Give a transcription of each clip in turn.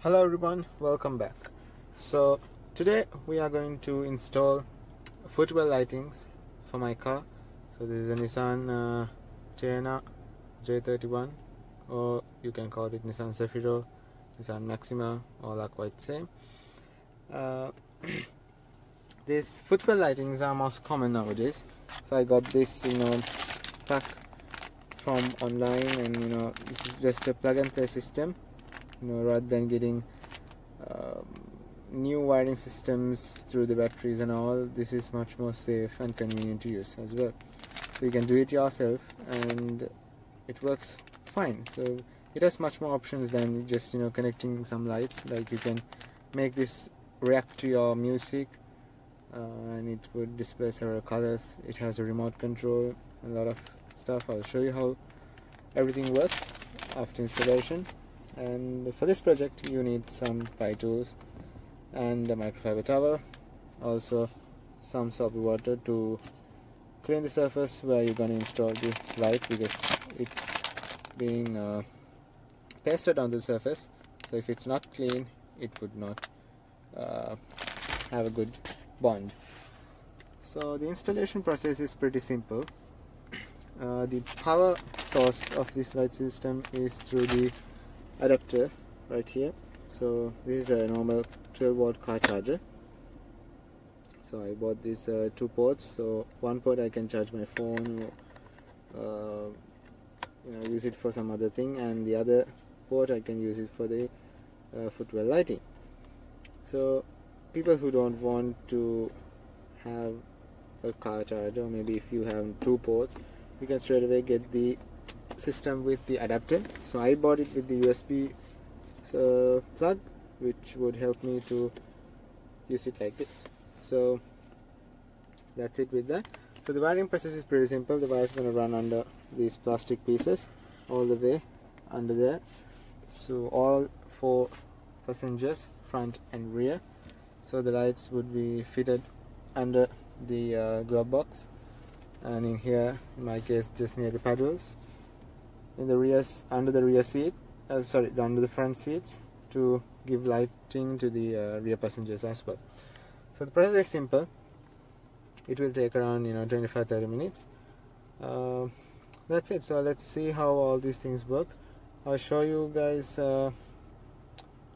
hello everyone. Welcome back. So today we are going to install footwell lightings for my car. So this is a Nissan uh, Teana J31 or you can call it Nissan Cefiro Nissan Maxima all are quite same. Uh, these footwell lightings are most common nowadays. So I got this you know pack from online and you know this is just a plug and play system you know rather than getting um, new wiring systems through the batteries and all this is much more safe and convenient to use as well. So you can do it yourself and it works fine. So it has much more options than just you know connecting some lights. Like you can make this react to your music uh, and it would display several colors. It has a remote control a lot of stuff. I'll show you how everything works after installation and for this project you need some fire tools and a microfiber towel also some soapy water to clean the surface where you're going to install the lights because it's being uh, pasted on the surface. So if it's not clean it would not uh, have a good bond. So the installation process is pretty simple. Uh, the power source of this light system is through the adapter right here. So this is a normal 12 volt car charger. So I bought these uh, two ports. So one port I can charge my phone or uh, you know use it for some other thing. And the other port I can use it for the uh, footwell lighting. So people who don't want to have a car charger maybe if you have two ports you can straight away get the system with the adapter. So I bought it with the USB so plug which would help me to use it like this. So that's it with that. So the wiring process is pretty simple. The wire is going to run under these plastic pieces all the way under there. So all four passengers front and rear. So the lights would be fitted under the uh, glove box. And in here in my case just near the pedals in the rear under the rear seat uh, sorry under the front seats to give lighting to the uh, rear passengers as well so the process is simple. It will take around you know 25-30 minutes. Uh, that's it. So let's see how all these things work. I'll show you guys uh,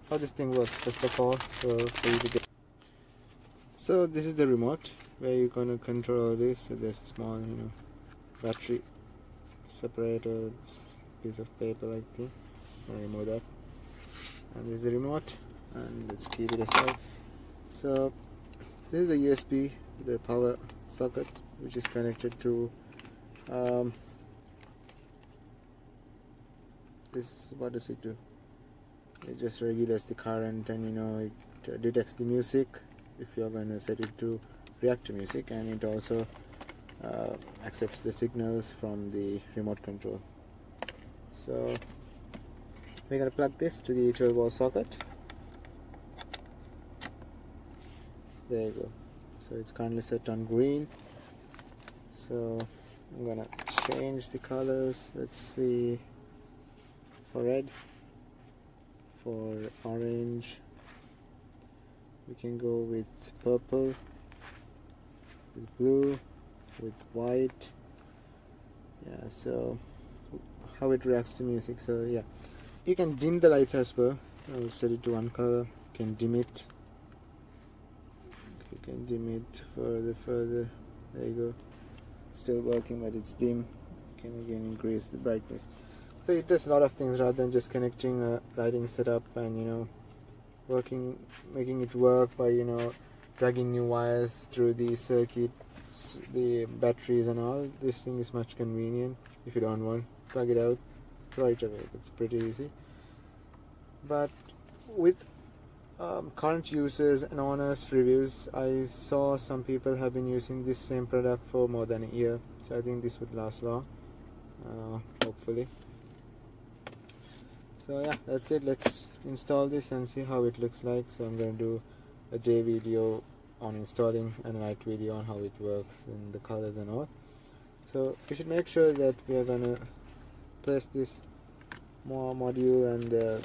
how this thing works first of all so for you to get so this is the remote where you're gonna control this. So there's a small you know battery separator piece of paper like this. I'll remove that. And this is the remote and let's keep it aside. So this is a USB the power socket which is connected to um, this what does it do? It just regulates the current and you know it detects the music if you're going to set it to react to music and it also uh, accepts the signals from the remote control. So we're going to plug this to the 12 volt socket. There you go. So it's currently set on green. So I'm gonna change the colors. Let's see. For red. For orange. We can go with purple. With blue with white. Yeah so how it reacts to music so yeah. You can dim the lights as well. I'll set it to one color. You can dim it. You can dim it further further. There you go. Still working but it's dim. You can again increase the brightness. So it does a lot of things rather than just connecting a lighting setup and you know working making it work by you know dragging new wires through the circuits the batteries and all this thing is much convenient. If you don't want plug it out throw it away it's pretty easy. But with um, current users and honest reviews I saw some people have been using this same product for more than a year. So I think this would last long uh, hopefully. So yeah that's it. Let's install this and see how it looks like. So I'm gonna do a day video on installing and a night video on how it works and the colors and all. So we should make sure that we are gonna place this more module and the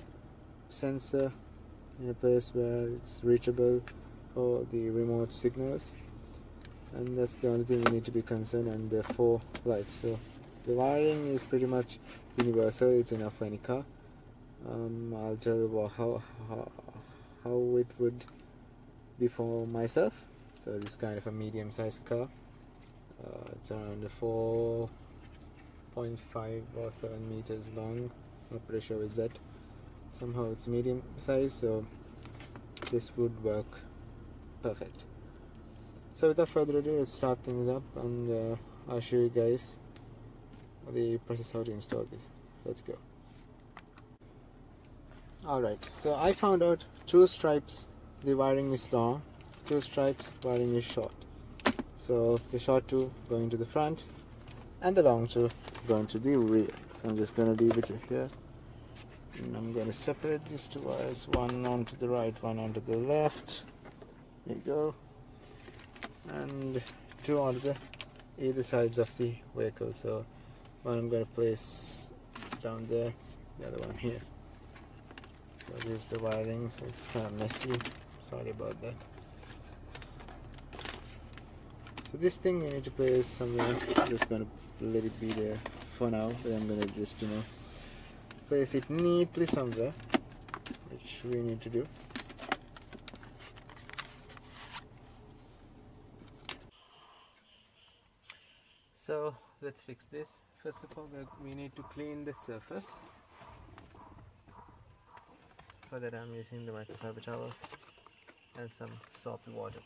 sensor in a place where it's reachable for the remote signals. And that's the only thing you need to be concerned and the four lights. So the wiring is pretty much universal. It's enough for any car. Um, I'll tell you how, how how it would be for myself. So this kind of a medium sized car. Uh, it's around 4.5 or 7 meters long. Not pretty sure with that. Somehow it's medium size so this would work perfect. So without further ado let's start things up and uh, I'll show you guys the process how to install this. Let's go. Alright so I found out two stripes the wiring is long two stripes wiring is short. So the short two going to the front and the long two going to the rear. So I'm just going to leave it here. And I'm going to separate these two wires one onto the right one onto the left. There you go. And two onto the either sides of the vehicle. So one I'm going to place down there the other one here. So this is the wiring so it's kind of messy sorry about that. So this thing we need to place somewhere. I'm just going to let it be there for now but I'm going to just you know place it neatly somewhere which we need to do. So let's fix this. First of all we need to clean the surface. For that I'm using the microfiber towel and some soapy water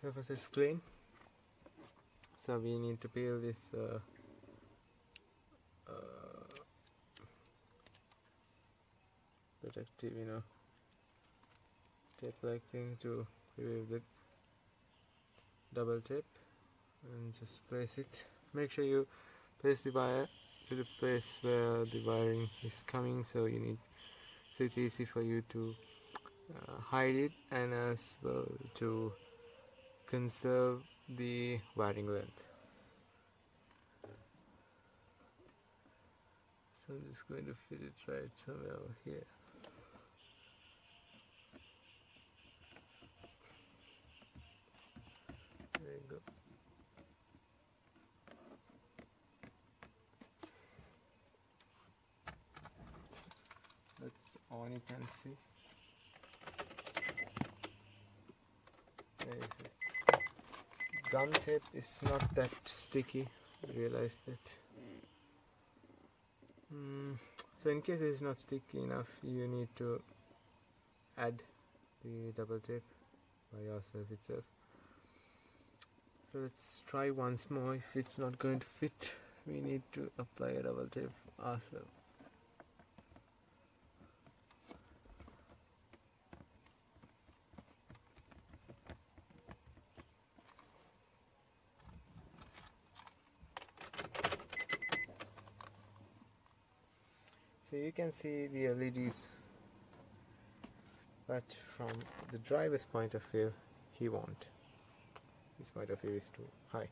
surface is clean so we need to peel this uh, uh, protective you know. Tape like thing to remove the double tape and just place it. Make sure you place the wire to the place where the wiring is coming so you need so it's easy for you to uh, hide it and as well to conserve the wiring length. So I'm just going to fit it right somewhere over here. There you go. That's all you can see gum tape is not that sticky realize that. Mm, so in case it's not sticky enough you need to add the double tape by yourself itself. So let's try once more. If it's not going to fit we need to apply a double tape ourselves can see the LEDs but from the driver's point of view he won't. His point of view is too high.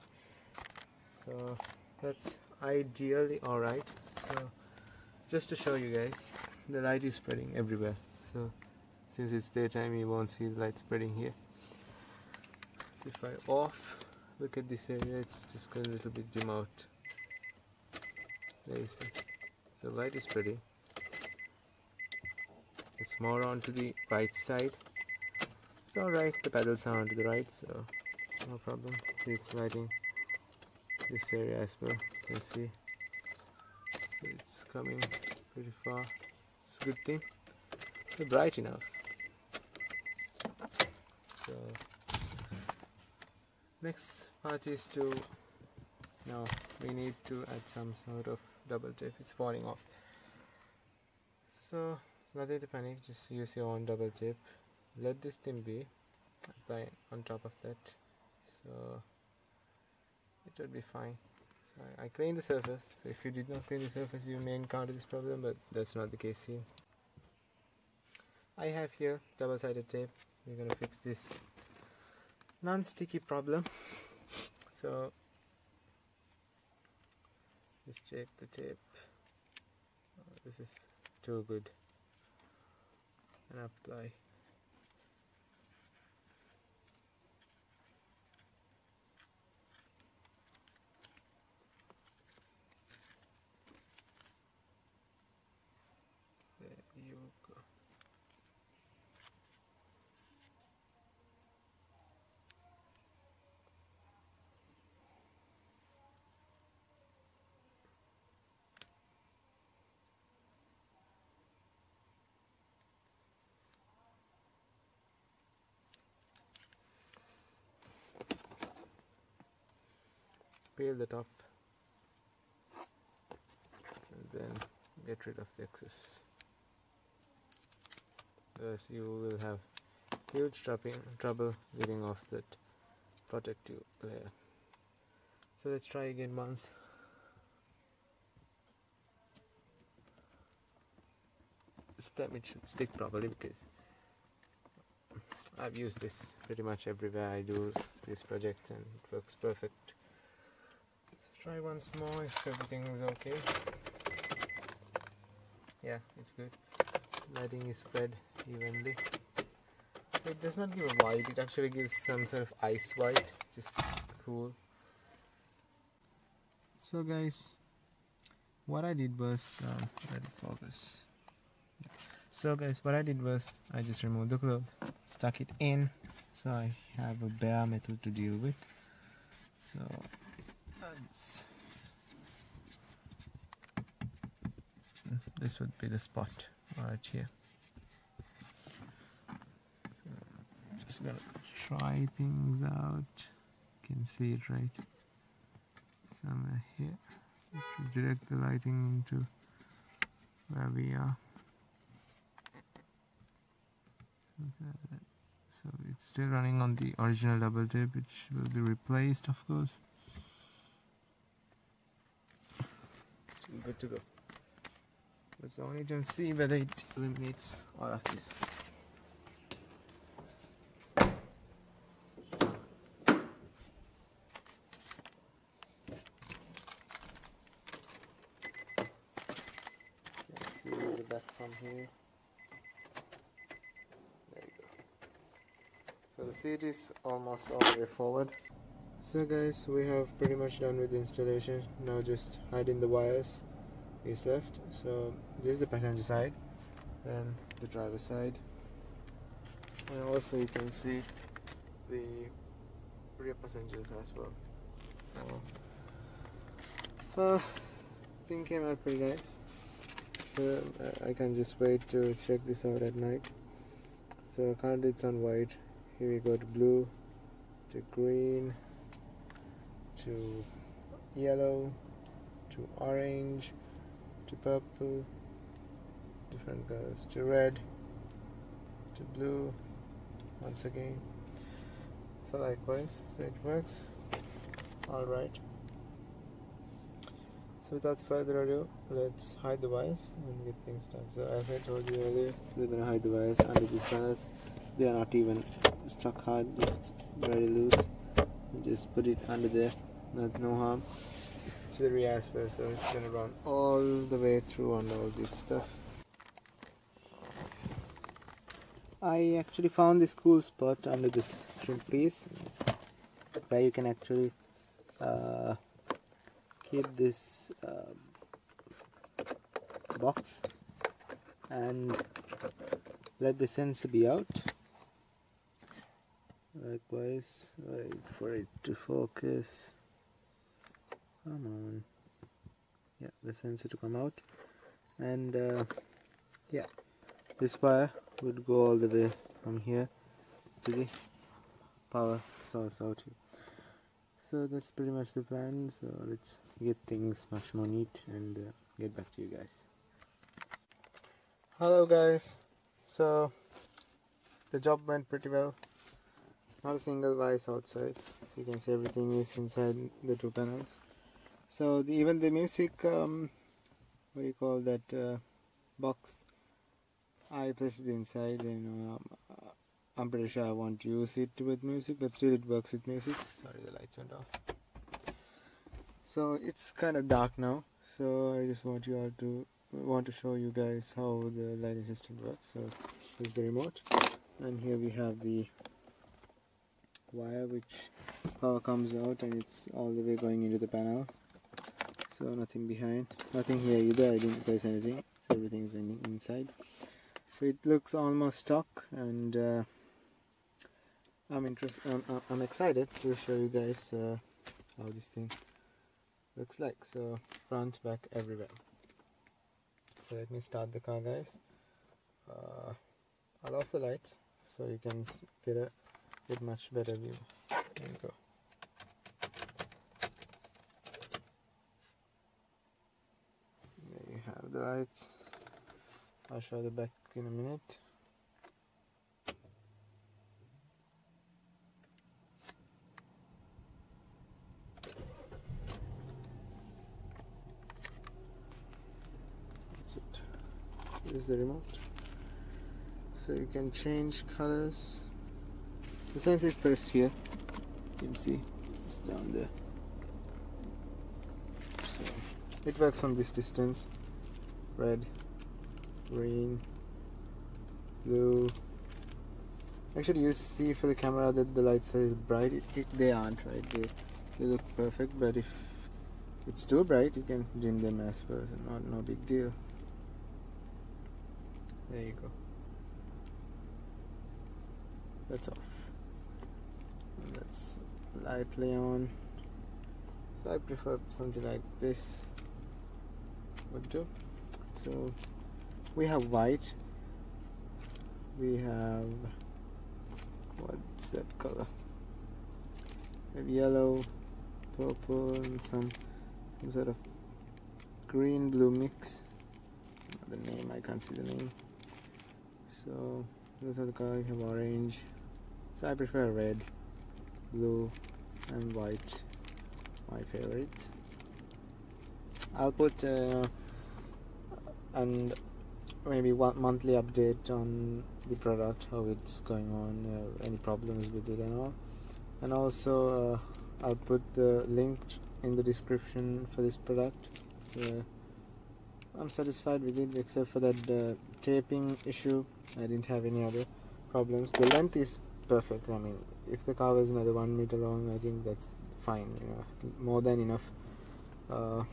So that's ideally alright so just to show you guys the light is spreading everywhere. So since it's daytime you won't see the light spreading here. So if I off look at this area it's just going a little bit dim out there you see. So light is it's more onto the right side. It's alright the pedals are onto the right so no problem. It's lighting this area as well you can see. So it's coming pretty far. It's a good thing. It's bright enough. So next part is to now we need to add some sort of double tape. It's falling off. So nothing to panic just use your own double tape let this thing be apply on top of that. So it will be fine. So I, I cleaned the surface. So if you did not clean the surface you may encounter this problem but that's not the case here. I have here double-sided tape. We're gonna fix this non-sticky problem. So just check the tape. Oh, this is too good and apply peel the top and then get rid of the excess. Thus you will have huge trouble getting off that protective layer. So let's try again once. This time it should stick properly because I've used this pretty much everywhere I do these projects and it works perfect try once more if everything is okay. Yeah it's good. Lighting is spread evenly. So it does not give a white it actually gives some sort of ice white just cool. So guys what I did was um, let it focus. So guys what I did was I just removed the cloth stuck it in so I have a bare metal to deal with. So this would be the spot right here. So just gonna try things out. You can see it right somewhere here. To direct the lighting into where we are. So it's still running on the original double tape which will be replaced of course still good to go. Let's only just see whether it eliminates all of this. Let's see the back from here. There you go. So the seat is almost all the way forward so guys we have pretty much done with the installation. Now just hiding the wires. Is left. So this is the passenger side and the driver side. And also you can see the rear passengers as well. So uh, thing came out pretty nice. Uh, I can just wait to check this out at night. So currently it's on white. Here we go to blue to green to yellow to orange to purple different colors to red to blue once again. So likewise so it works. Alright so without further ado let's hide the wires and get things done. So as I told you earlier we're gonna hide the wires under these panels. They are not even stuck hard just very loose. And just put it under there not no harm. To the rear so it's gonna run all the way through on all this stuff. I actually found this cool spot under this shrimp piece where you can actually uh, keep this uh, box and let the sensor be out. Likewise wait for it to focus come on. Yeah the sensor to come out. And uh, yeah. This wire would go all the way from here to the power source out here. So that's pretty much the plan. So let's get things much more neat and uh, get back to you guys. Hello guys. So the job went pretty well. Not a single vice outside. So you can see everything is inside the two panels so the, even the music um, what do you call that uh, box I placed it inside know um, I'm pretty sure I won't use it with music but still it works with music. Sorry the lights went off. So it's kind of dark now so I just want you all to want to show you guys how the lighting system works. So here's the remote and here we have the wire which power comes out and it's all the way going into the panel so nothing behind nothing here either I didn't place anything so everything is in, inside so it looks almost stock and uh, I'm interested. I'm, I'm excited to show you guys uh, how this thing looks like. So front, back, everywhere. So let me start the car, guys. Uh, I'll off the lights so you can get a get much better view. There you go. There you have the lights. I'll show the back in a minute. That's is the remote so you can change colors the sensor is placed here you can see it's down there so it works from this distance red green blue. Actually you see for the camera that the lights are bright. They aren't right? They, they look perfect but if it's too bright you can dim them as well. So not no big deal. There you go. That's off. That's lightly on. So I prefer something like this. Would do so we have white. We have what's that color? We have yellow purple and some some sort of green blue mix. The name I can't see the name. So those are the colors you have orange. So I prefer red blue and white my favorites. I'll put uh, and maybe one monthly update on the product how it's going on uh, any problems with it and all. And also uh, I'll put the link in the description for this product. So I'm satisfied with it except for that uh, taping issue. I didn't have any other problems. The length is perfect. I mean if the car was another one meter long I think that's fine you know more than enough. Uh,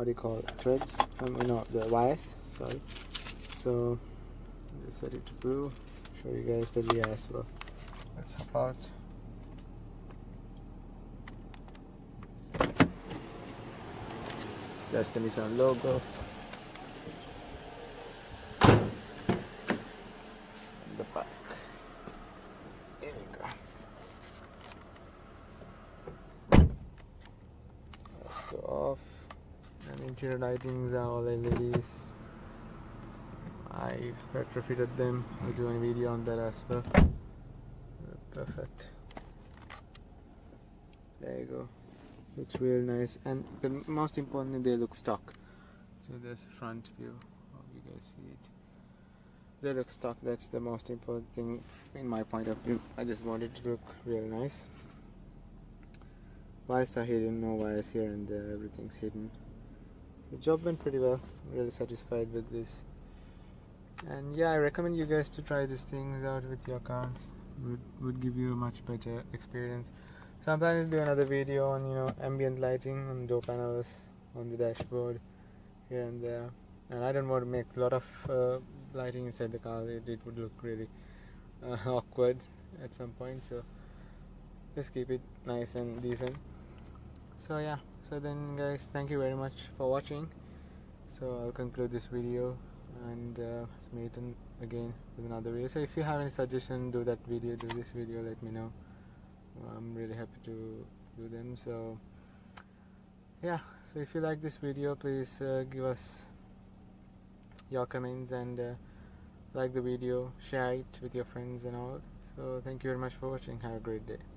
what do you call it threads? Um, know the wires sorry. So just set it to blue show you guys the rear as well. Let's hop out that's the Nissan logo the back here we go let's go off and interior lightings are all LEDs I retrofitted them. I'll do a video on that as well. Perfect. There you go. Looks real nice. And the most importantly they look stock. So there's front view. Hope you guys see it. They look stock. That's the most important thing in my point of view. I just wanted to look real nice. Wires are hidden? No wires here and there. Everything's hidden the job went pretty well. I'm really satisfied with this. And yeah I recommend you guys to try these things out with your cars would, would give you a much better experience. So I'm planning to do another video on you know ambient lighting on door panels on the dashboard here and there. And I don't want to make a lot of uh, lighting inside the car. It, it would look really uh, awkward at some point. So just keep it nice and decent. So yeah so then guys thank you very much for watching. So I'll conclude this video and uh, meet in again with another video. So if you have any suggestion do that video do this video let me know. I'm really happy to do them. So yeah. So if you like this video please uh, give us your comments and uh, like the video share it with your friends and all. So thank you very much for watching. Have a great day